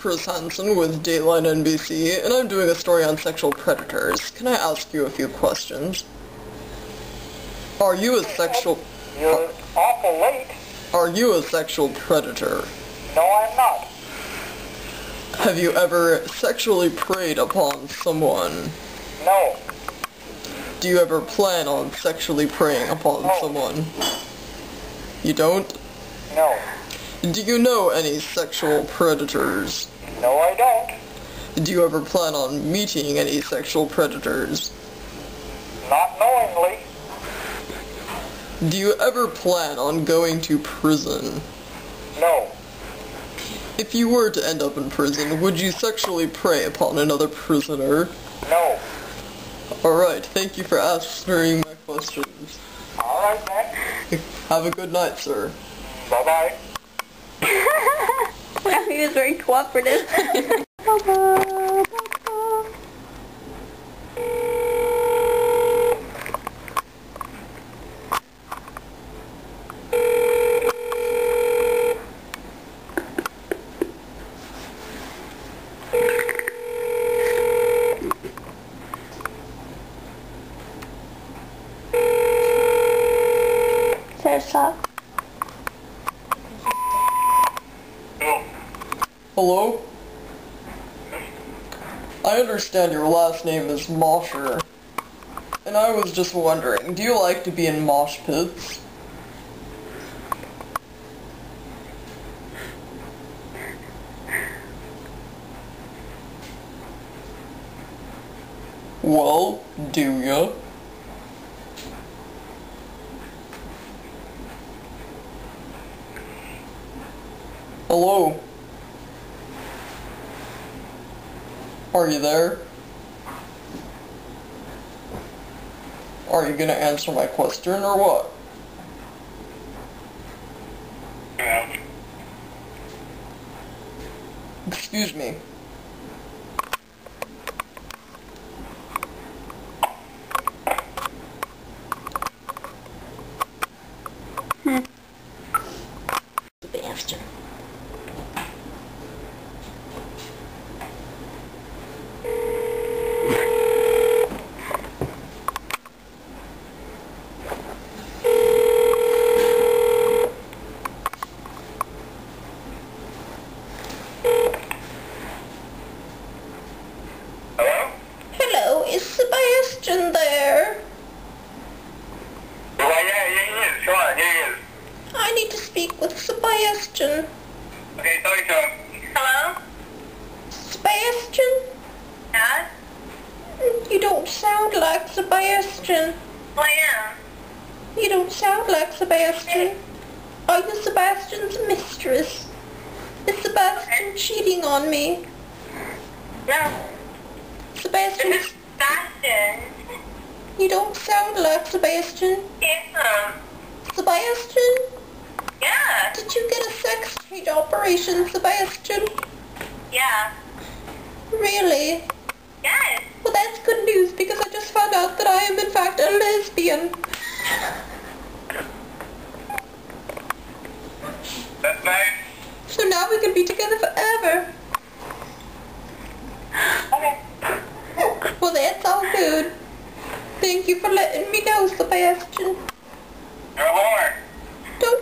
Chris Hansen with Dateline NBC, and I'm doing a story on sexual predators. Can I ask you a few questions? Are you a sexual... You're awful late. Are you a sexual predator? No, I'm not. Have you ever sexually preyed upon someone? No. Do you ever plan on sexually preying upon No. someone? You don't? No. Do you know any sexual predators? No, I don't. Do you ever plan on meeting any sexual predators? Not knowingly. Do you ever plan on going to prison? No. If you were to end up in prison, would you sexually prey upon another prisoner? No. Alright, thank you for answering my questions. All right, then. Have a good night, sir. Bye-bye. He was very cooperative. Hello? I understand your last name is Mosher. And I was just wondering, do you like to be in mosh pits? Well, do ya? Hello? Are you there? Are you gonna answer my question or what? Uh, Excuse me. Sebastian. Hello? Hello, is Sebastian there? Well, yeah, yeah, he is. Sure, he is. I need to speak with Sebastian. Okay, talk to him. Hello? Sebastian? Yeah? You don't sound like Sebastian. Well, I am. You don't sound like Sebastian. Are you Sebastian's mistress? Is Sebastian cheating on me? No. Sebastian, This is Sebastian. you don't sound like Sebastian. Yeah. Sebastian? Yeah. Did you get a sex change operation, Sebastian? Yeah. Really? Yes. Well, that's good news because I just found out that I am in fact a lesbian. That's nice. So now we can be together forever. Okay. Well, that's all good. Thank you for letting me know, Sebastian. You're a whore. Don't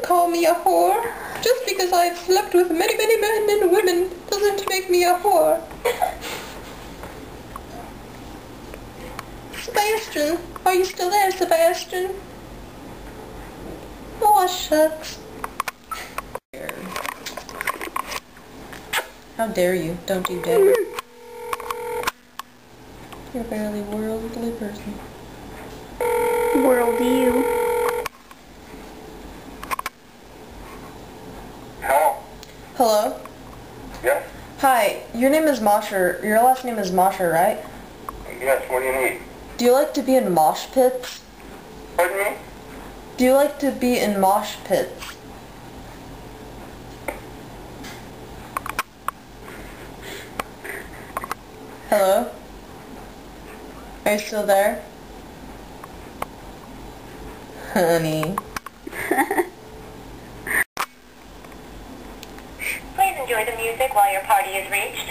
call me a whore. Just because I've slept with many, many men and women doesn't make me a whore. Sebastian, are you still there, Sebastian? Oh, shucks. How dare you? Don't you dare. You're a barely worldly person. World you. Hello? Hello? Yes? Hi, your name is Mosher. Your last name is Mosher, right? Yes, what do you need? Do you like to be in mosh pits? Pardon me? Do you like to be in mosh pits? Hello? Are you still there? Honey. Please enjoy the music while your party is reached.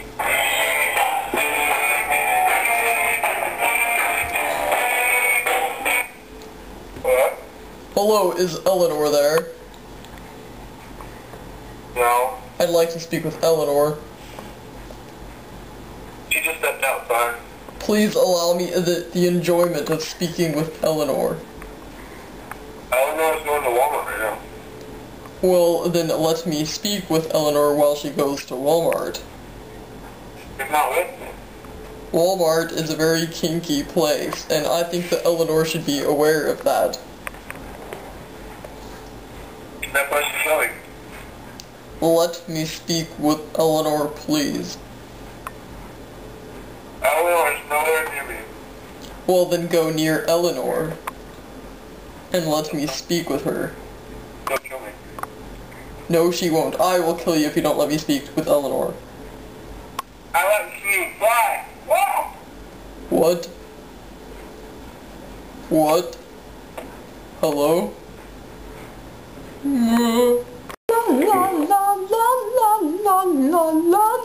What? Hello, is Eleanor there? No. I'd like to speak with Eleanor. She just stepped outside. Please allow me the, the enjoyment of speaking with Eleanor. Eleanor's going to Walmart right now. Well, then let me speak with Eleanor while she goes to Walmart. She's not with me. Walmart is a very kinky place, and I think that Eleanor should be aware of that. That place is. Let me speak with Eleanor, please. Eleanor's nowhere near me. Well, then go near Eleanor, and let me speak with her. No, she won't. I will kill you if you don't let me speak with Eleanor. I let you speak. Why? What? What? What? Hello? la la la la la la la